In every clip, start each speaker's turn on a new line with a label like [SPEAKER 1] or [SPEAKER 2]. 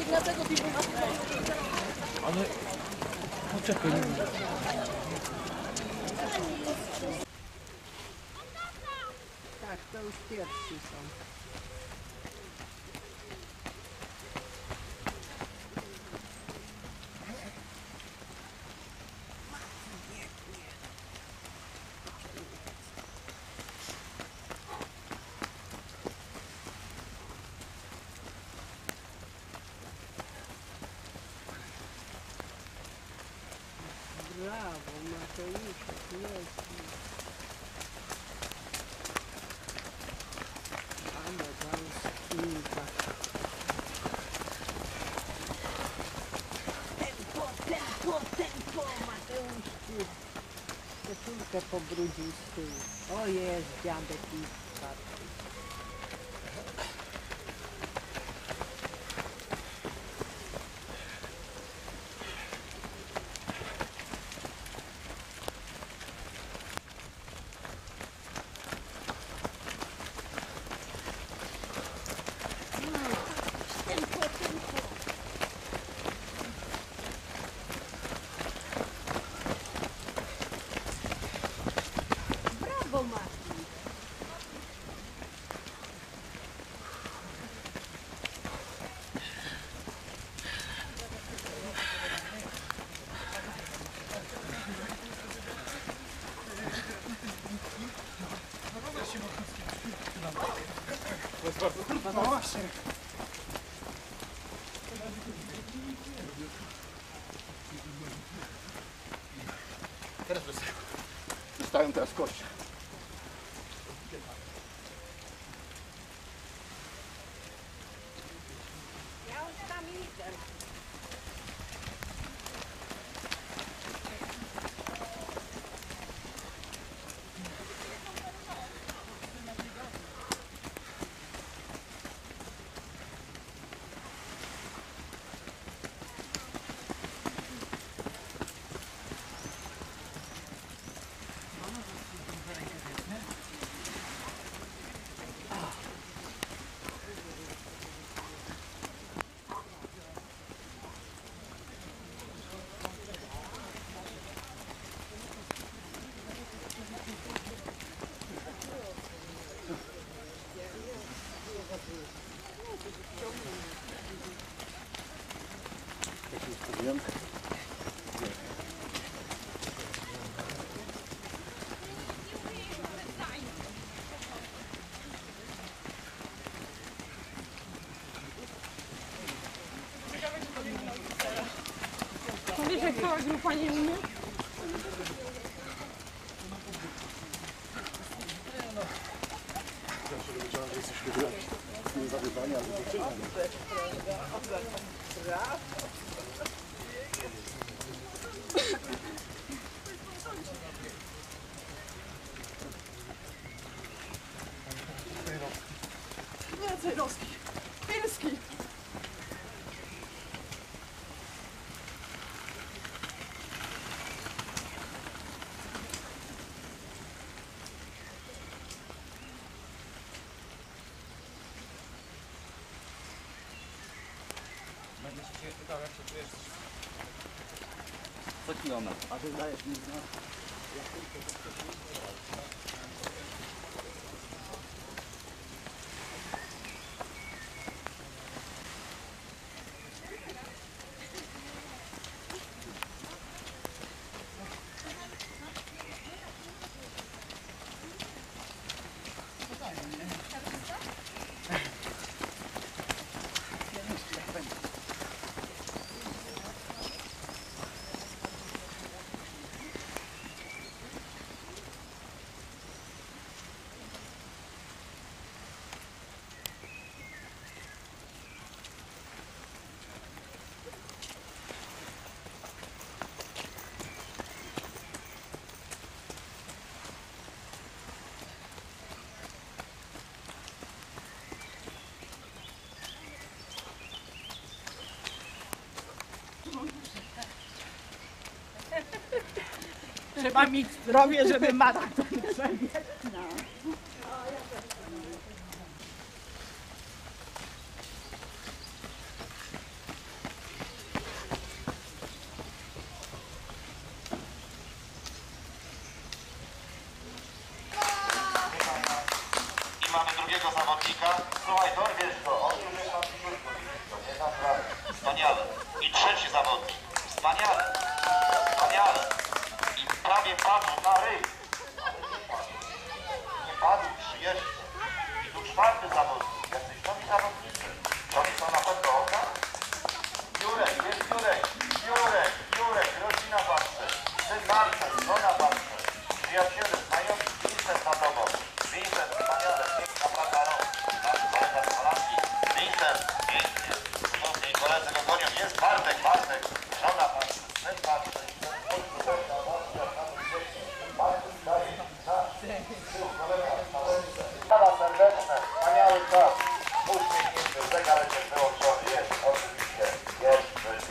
[SPEAKER 1] あ
[SPEAKER 2] の、もうちょっといるんだ。Так, то уж перцы там. pobrudził z tyłu. O jest dziadek i Nossa! vendo?
[SPEAKER 3] Wiesz,
[SPEAKER 1] jak to grupa. Nie,
[SPEAKER 3] Cejrowski. Pilski.
[SPEAKER 4] Będę się pytał, jak się czujesz. Co kilometr? A ty dajesz mi znak?
[SPEAKER 3] Trzeba mieć zdrowie, żeby maraton przebiec.
[SPEAKER 5] I mamy drugiego zawodnika. Słuchaj, dorwiesz go. On już jest na piłkę. Nie da rady. Wspaniale. I trzeci zawodnik. Wspaniale. Wspaniale. I prawie padł na ryj. Ale nie padł. Nie padł, przyjeżdża. I tu czwarty zawodnik. Jacyś nowi zawodnicy. Czy oni są na pewno oka? Jurek, jest Jurek. Jurek, Jurek, rodzina Barsze. Syn Marcel, żona Barsze. Przyjaciele, znajomi, Vincent na tobą. Vincent, wspaniale, piękna praca rąk. Nasz kolega z Holandii. Vincent, pięknie. Szanowni koledzy go gonią. Jest Bartek, Bartek, żona Barsze, syn Barsze. Bartek daje, nasz, tył, kolega, stałeczce. Pana serdeczne, wspaniały czas. Uśmiechnięty, zegarek jest wyłączony, jest, oczywiście, jest, jest,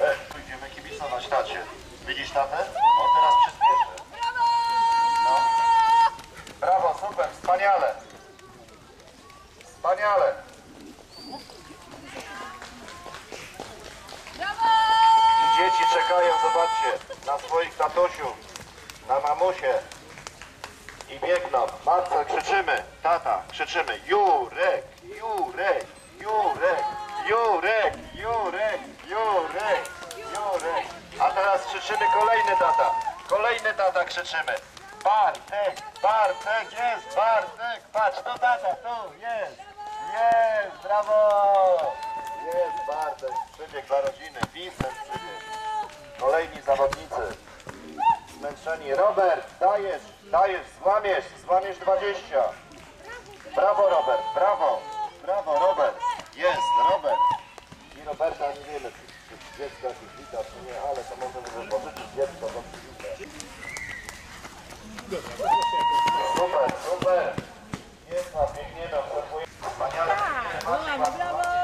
[SPEAKER 5] jest. Pójdziemy kibicować tacie. Widzisz tatę? On teraz przyspieszy. No. Brawo, super, wspaniale. Wspaniale. I dzieci czekają, zobaczcie, na swoich tatusiów, na mamusie. I biegną. Marcel, krzyczymy. Tata, krzyczymy. Jurek, Jurek, Jurek, Jurek, Jurek, Jurek, Jurek. A teraz krzyczymy kolejny tata. Kolejny tata krzyczymy. Bartek, Bartek, jest Bartek. Patrz, to tata, tu, jest. Jest, brawo. Jest Bartek, przybieg dla rodziny. Vincent przybieg. Kolejni zawodnicy zmęczeni. Robert, dajesz, dajesz, złamiesz, złamiesz 20. Brawo Robert, brawo, brawo Robert. Jest, Robert. I Roberta nie wiemy, czy, czy się wita, czy nie, ale to możemy pożyczyć dziecko do przywitania. Super, super. Jest na
[SPEAKER 6] biegnie, na podwójnie. Wspaniale.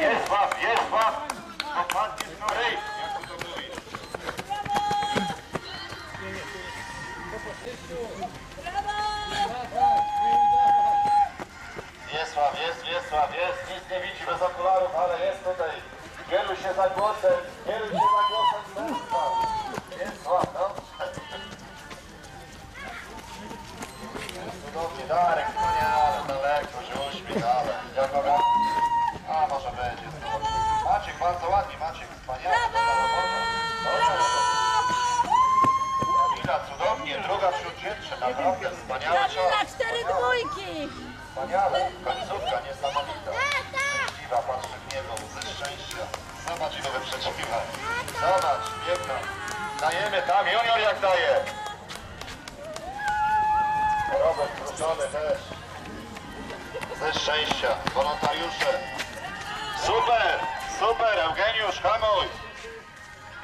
[SPEAKER 5] Jest łap, jest łap! Popadnie w nory! Jak to mówi? Jest Wiesław, jest, nic nie widzi bez okularów, ale jest tutaj. Kieruj się za głosem, kieruj się za głosem Wiesław. Wiesław, dobrze. Cudownie, Darek, wspaniale, uśmiech, ale jak mogę? A, może będzie. Maciek, bardzo ładnie, Maciek, wspaniale. Kamila, cudownie, druga wśród dziewczyn, naprawdę wspaniały.
[SPEAKER 1] Kamila, cztery dwójki!
[SPEAKER 5] Wspaniale, końcówka niesamowita. Szczęśliwa, patrzy w niebo, ze szczęścia. Zobacz ile wyprzedziła. Zobacz, piękna. Dajemy tam, junior jak daje. Robert wrócony też. Ze szczęścia, wolontariusze. Super, super, Eugeniusz, hamuj.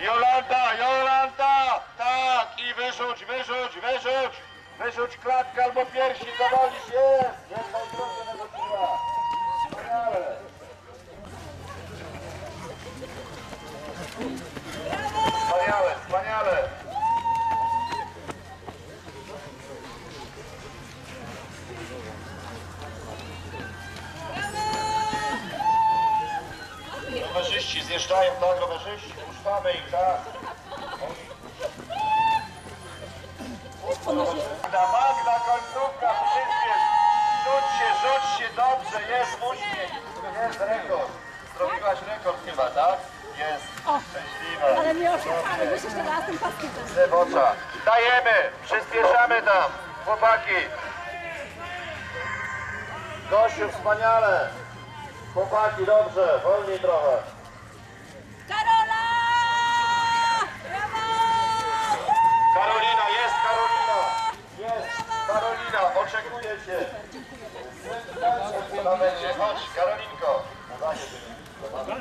[SPEAKER 5] Jolanta, Jolanta! Tak! I wyrzuć, wyrzuć, wyrzuć! Wyrzuć klatkę albo piersi, zawalisz, jest! Jest najdrożej negocjura! Wspaniale! Wspaniale, wspaniale! Ich, tak. Magda, Magda, końcówka, przyspiesz. Rzuć się, rzuć się, dobrze, jest uśmiech. Jest rekord. Zrobiłaś rekord chyba, tak? Jest. Szczęśliwa.
[SPEAKER 1] Ale mnie oszukali, myślisz, że tym paskiem.
[SPEAKER 5] Dajemy, przyspieszamy tam, chłopaki. Gosiu, wspaniale. Chłopaki, dobrze, wolniej trochę. Będzie, chodź Karolinko!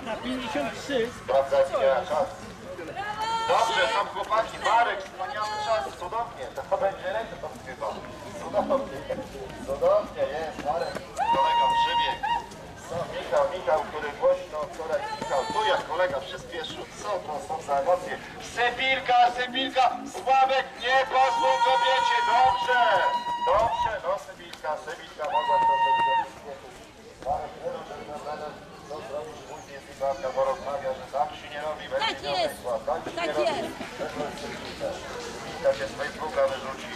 [SPEAKER 6] Na 53.
[SPEAKER 5] Sprawdzaj, gdzie czas. Dobrze, są chłopaki, Marek, wspaniały czas, cudownie, to będzie rekord chyba. Cudownie, cudownie jest, Marek, kolega przybiegł. Co, Michał, Michał, który głośno wczoraj Michał, tu jak kolega przyspieszył, co to są za emocje? Sypilka, Sypilka, Sławek, nie pozwól kobiecie, dobrze, dobrze, no Sypilka, Sypilka mogła troszeczkę przyspieszyć. Marek, nie wiem, że ten trener, co zrobisz później z Iwanka, bo rozmawia, że tak się nie robi, będzie
[SPEAKER 1] Tak
[SPEAKER 5] miał
[SPEAKER 1] jest.
[SPEAKER 5] wykład, tak się
[SPEAKER 1] Tak
[SPEAKER 5] nie robi.
[SPEAKER 1] jest.
[SPEAKER 5] Sypilka się z Facebooka wyrzuci.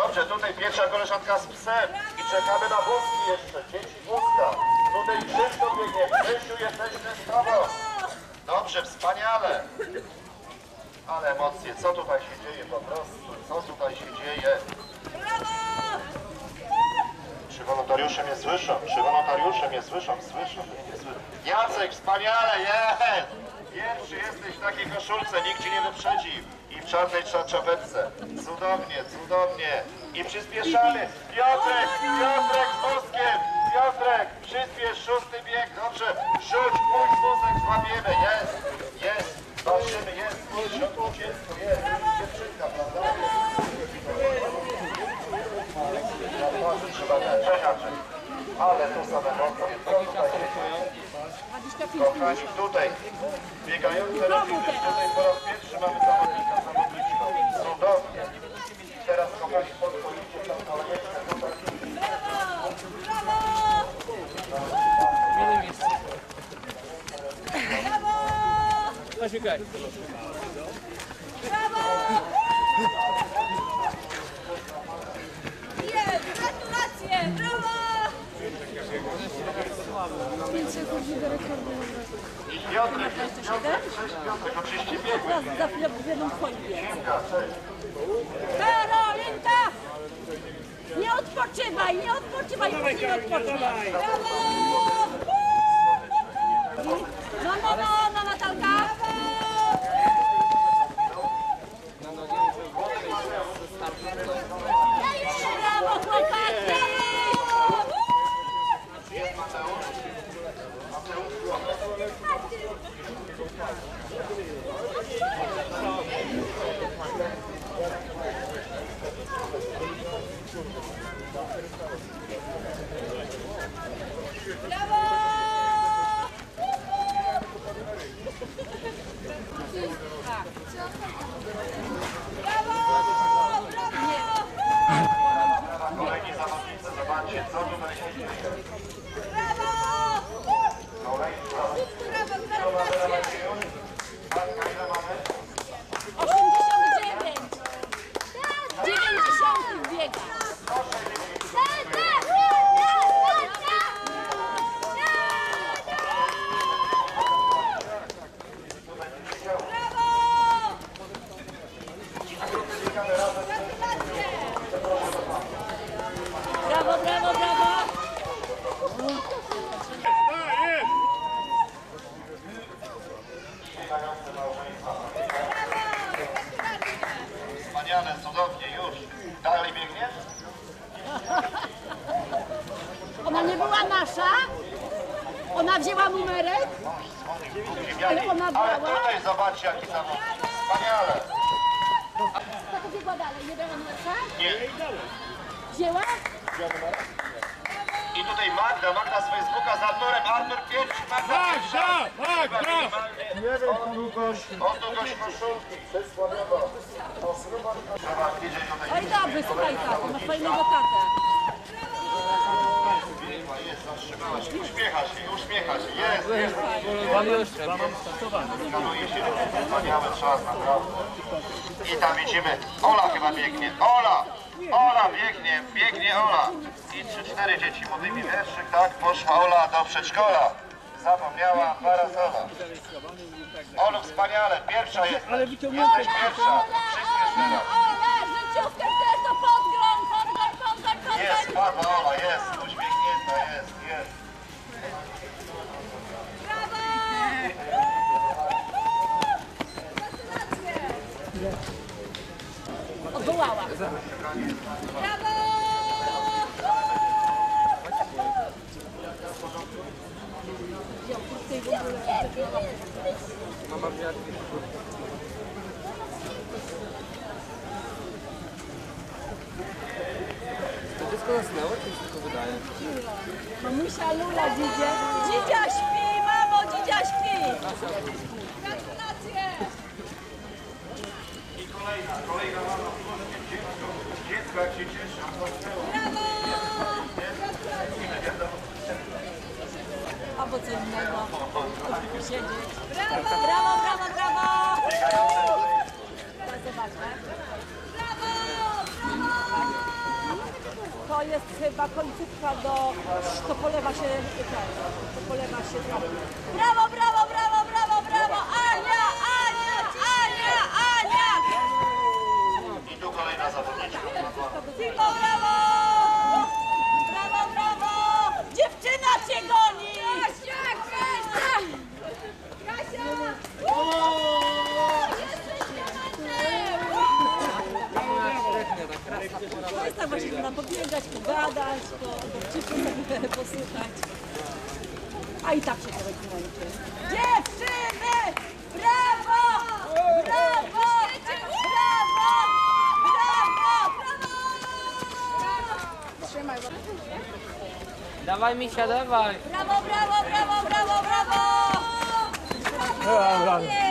[SPEAKER 5] Dobrze, tutaj pierwsza koleżanka z psem i czekamy na wózki jeszcze, dzieci wózka. Tutaj Krzysztof biegnie, Krzysiu jesteśmy z tobą. Dobrze, wspaniale. Ale emocje, co tutaj się dzieje po prostu, co tutaj się dzieje? Czy wolontariusze mnie słyszą? Czy wolontariusze mnie słyszą? Słyszą, nie, nie słyszą. Jacek, wspaniale, jest! Pierwszy jesteś w takiej koszulce, nikt ci nie wyprzedził. Czarnej cza- czapeczce. Cudownie, cudownie. I przyspieszamy. Piotrek, Piotrek z wózkiem. Piotrek, przyspiesz, szósty bieg. Dobrze, rzuć, mój wózek złapiemy. Jest, jest. Patrzymy, jest. W środku dziecko, jest. Dziewczynka, prawda? Trzeba przehaczyć. Ale tu same. Co tutaj się dzieje? Kochani, tutaj biegające rodziny. Tutaj po raz pierwszy mamy zawodnika. Cudownie. Teraz kochani, podchodzicie tam kolejeczkę tutaj.
[SPEAKER 6] Zaśmigaj.
[SPEAKER 1] Jest!
[SPEAKER 5] Piotrek, Piotrek, cześć Piotrek, oczywiście biegły.
[SPEAKER 1] Zaraz za chwilę będą twoje biec.
[SPEAKER 5] Cześć.
[SPEAKER 1] Karolinka! Nie odpoczywaj, nie odpoczywaj, nie odpoczywaj. Brawo! No, no, no, Thank you. Nie dała numerka?
[SPEAKER 5] Nie.
[SPEAKER 1] Wzięła?
[SPEAKER 5] I tutaj Magda, Magda z Facebooka z Arturem, Artur pierwszy, Magda pierwsza.
[SPEAKER 6] tak, tak.
[SPEAKER 5] On długość, on długość koszulki. Trzeba bliżej tutaj.
[SPEAKER 1] Oj dobrze, słuchaj tato, masz fajnego tatę.
[SPEAKER 5] Jest, zatrzymałaś. Uśmiecha się, uśmiecha się. Jest, jest. Szanuje się. Wspaniały czas, naprawdę. I tam widzimy, Ola chyba biegnie. Ola! Ola biegnie, biegnie Ola. I trzy, cztery dzieci młodymi wierszyk, tak? Poszła Ola do przedszkola. Zapomniała parasola. Olu, wspaniale, pierwsza jest.
[SPEAKER 6] Ale.
[SPEAKER 5] Jesteś pierwsza. Przyspiesz teraz.
[SPEAKER 1] Ole, życiówkę chcesz, to podgląd, podgląd, podgląd,
[SPEAKER 5] Jest,
[SPEAKER 1] podgląd.
[SPEAKER 5] padła Ola, jest. Uśmiechnięta, jest, jest.
[SPEAKER 1] Odwołała. Mamusia Lula dzidzie. Dzidzia śpi, mamo, dzidzia śpi. Gratulacje.
[SPEAKER 5] Kolejna, kolejna mama. Dziecko, dziecko jak się cieszy. a.
[SPEAKER 1] Albo co innego. Brawo, brawo, brawo, brawo. Zobaczę. Brawo, brawo. To jest chyba końcówka do... To polewa się... To polewa się... brawo, brawo, brawo. Ania, Ania, Ania, Ania.
[SPEAKER 5] I tu kolejna zawodniczka.
[SPEAKER 1] Timo, brawo! Brawo, brawo! Dziewczyna cię goni! Kasia, Kasia! Kasia! To jest tak właśnie, można pobiegać, pogadać, to dowcipy sobie posłuchać. A i tak się człowiek męczy. Dziewczyny! Brawo! Brawo! Brawo! Brawo!
[SPEAKER 7] Dawaj Misia, dawaj!
[SPEAKER 1] Brawo, brawo, brawo, brawo, brawo! Brawo! Brawo!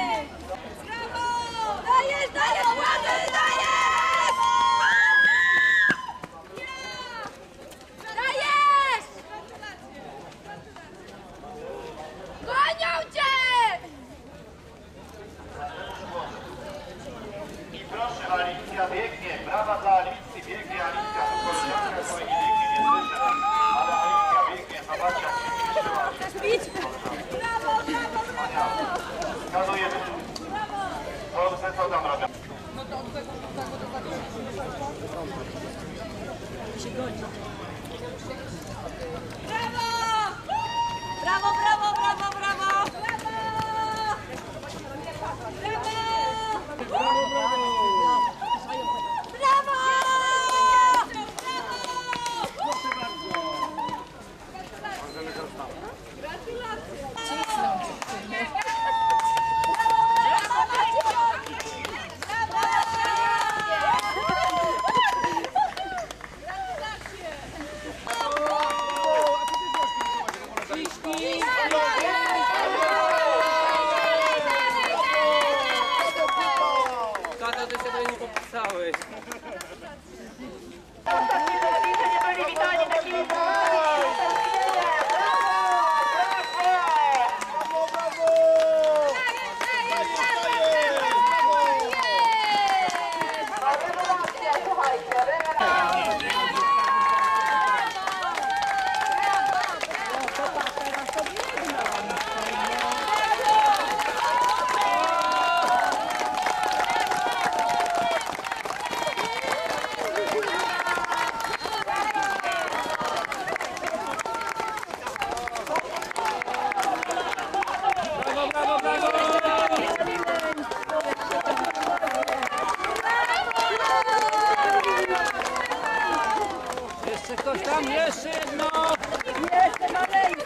[SPEAKER 7] Ktoś tam, jeszcze jedno!
[SPEAKER 1] Jeszcze!